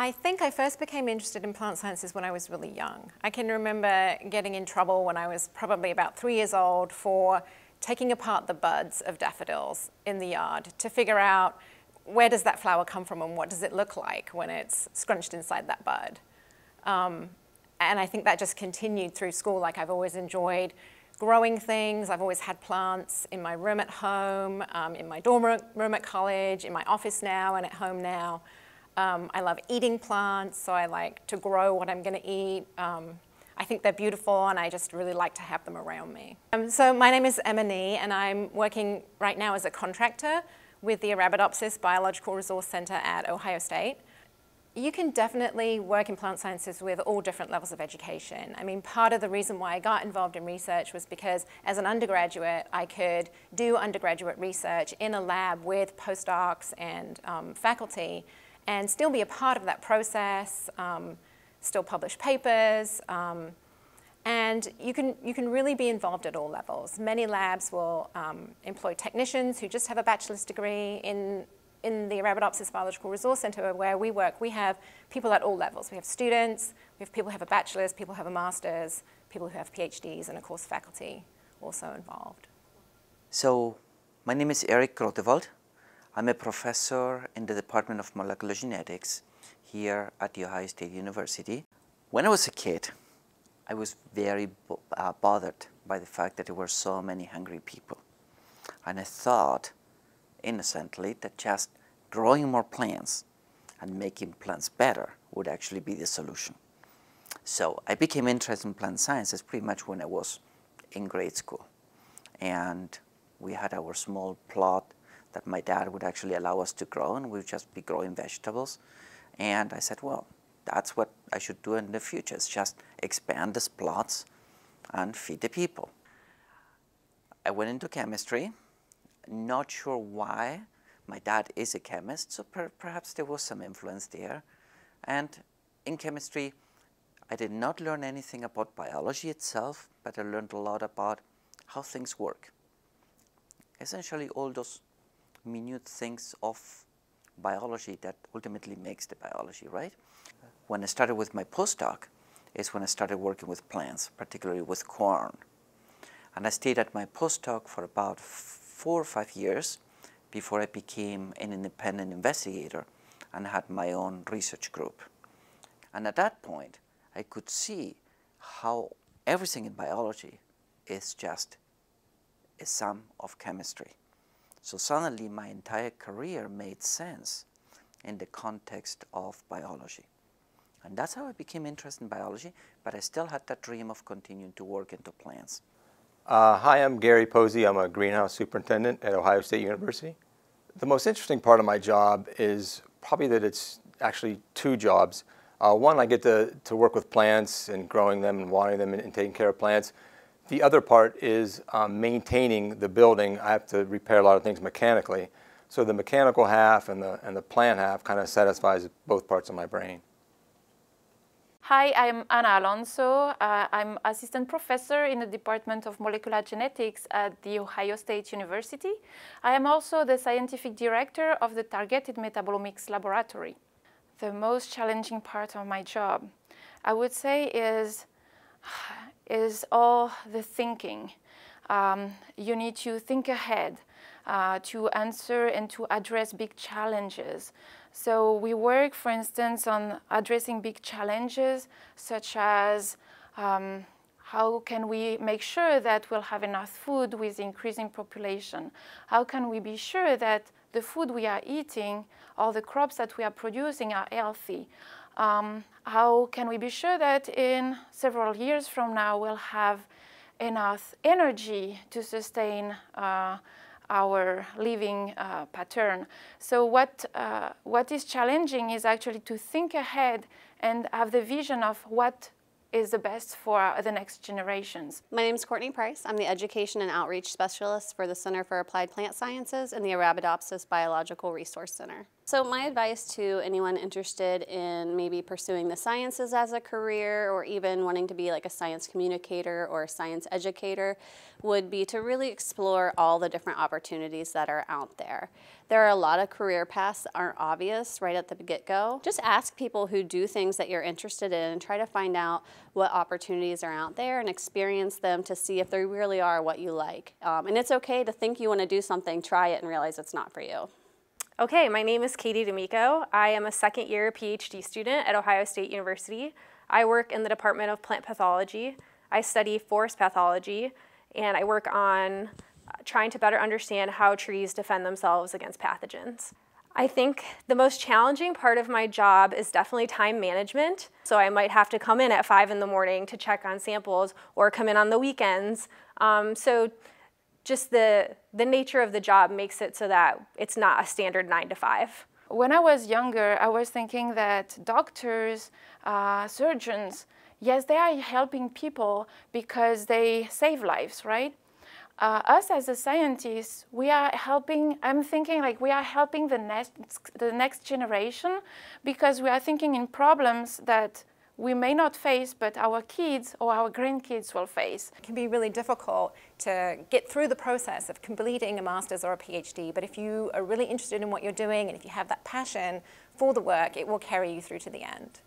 I think I first became interested in plant sciences when I was really young. I can remember getting in trouble when I was probably about three years old for taking apart the buds of daffodils in the yard to figure out where does that flower come from and what does it look like when it's scrunched inside that bud. Um, and I think that just continued through school. Like I've always enjoyed growing things. I've always had plants in my room at home, um, in my dorm room at college, in my office now and at home now. Um, I love eating plants, so I like to grow what I'm going to eat. Um, I think they're beautiful, and I just really like to have them around me. Um, so my name is Emma Knee, and I'm working right now as a contractor with the Arabidopsis Biological Resource Center at Ohio State. You can definitely work in plant sciences with all different levels of education. I mean, part of the reason why I got involved in research was because as an undergraduate, I could do undergraduate research in a lab with postdocs and um, faculty and still be a part of that process, um, still publish papers, um, and you can, you can really be involved at all levels. Many labs will um, employ technicians who just have a bachelor's degree. In, in the Arabidopsis Biological Resource Center where we work, we have people at all levels. We have students, we have people who have a bachelor's, people who have a master's, people who have PhDs, and of course faculty also involved. So my name is Eric Grotewold. I'm a professor in the Department of Molecular Genetics here at The Ohio State University. When I was a kid, I was very uh, bothered by the fact that there were so many hungry people. And I thought, innocently, that just growing more plants and making plants better would actually be the solution. So I became interested in plant sciences pretty much when I was in grade school. And we had our small plot that my dad would actually allow us to grow and we'd just be growing vegetables. And I said, well, that's what I should do in the future, is just expand these plots and feed the people. I went into chemistry, not sure why. My dad is a chemist, so per perhaps there was some influence there. And in chemistry, I did not learn anything about biology itself, but I learned a lot about how things work. Essentially, all those minute things of biology that ultimately makes the biology, right? When I started with my postdoc is when I started working with plants, particularly with corn. And I stayed at my postdoc for about four or five years before I became an independent investigator and had my own research group. And at that point, I could see how everything in biology is just a sum of chemistry. So suddenly my entire career made sense in the context of biology. And that's how I became interested in biology, but I still had that dream of continuing to work into plants. Uh, hi, I'm Gary Posey. I'm a greenhouse superintendent at Ohio State University. The most interesting part of my job is probably that it's actually two jobs. Uh, one, I get to, to work with plants and growing them and watering them and, and taking care of plants. The other part is um, maintaining the building. I have to repair a lot of things mechanically. So the mechanical half and the, and the plant half kind of satisfies both parts of my brain. Hi, I'm Ana Alonso. Uh, I'm assistant professor in the Department of Molecular Genetics at The Ohio State University. I am also the scientific director of the Targeted Metabolomics Laboratory. The most challenging part of my job, I would say, is is all the thinking. Um, you need to think ahead uh, to answer and to address big challenges. So we work, for instance, on addressing big challenges such as um, how can we make sure that we'll have enough food with increasing population? How can we be sure that the food we are eating or the crops that we are producing are healthy? Um, how can we be sure that in several years from now we'll have enough energy to sustain uh, our living uh, pattern. So what, uh, what is challenging is actually to think ahead and have the vision of what is the best for the next generations. My name is Courtney Price. I'm the Education and Outreach Specialist for the Center for Applied Plant Sciences and the Arabidopsis Biological Resource Center. So, my advice to anyone interested in maybe pursuing the sciences as a career or even wanting to be like a science communicator or a science educator would be to really explore all the different opportunities that are out there. There are a lot of career paths that aren't obvious right at the get go. Just ask people who do things that you're interested in and try to find out what opportunities are out there and experience them to see if they really are what you like. Um, and it's okay to think you want to do something, try it, and realize it's not for you. Okay, my name is Katie D'Amico. I am a second year PhD student at Ohio State University. I work in the Department of Plant Pathology. I study forest pathology, and I work on uh, trying to better understand how trees defend themselves against pathogens. I think the most challenging part of my job is definitely time management. So I might have to come in at five in the morning to check on samples or come in on the weekends. Um, so just the, the nature of the job makes it so that it's not a standard nine to five. When I was younger, I was thinking that doctors, uh, surgeons, yes, they are helping people because they save lives, right? Uh, us as a scientists, we are helping, I'm thinking like we are helping the next, the next generation because we are thinking in problems that we may not face, but our kids or our grandkids will face. It can be really difficult to get through the process of completing a master's or a PhD, but if you are really interested in what you're doing and if you have that passion for the work, it will carry you through to the end.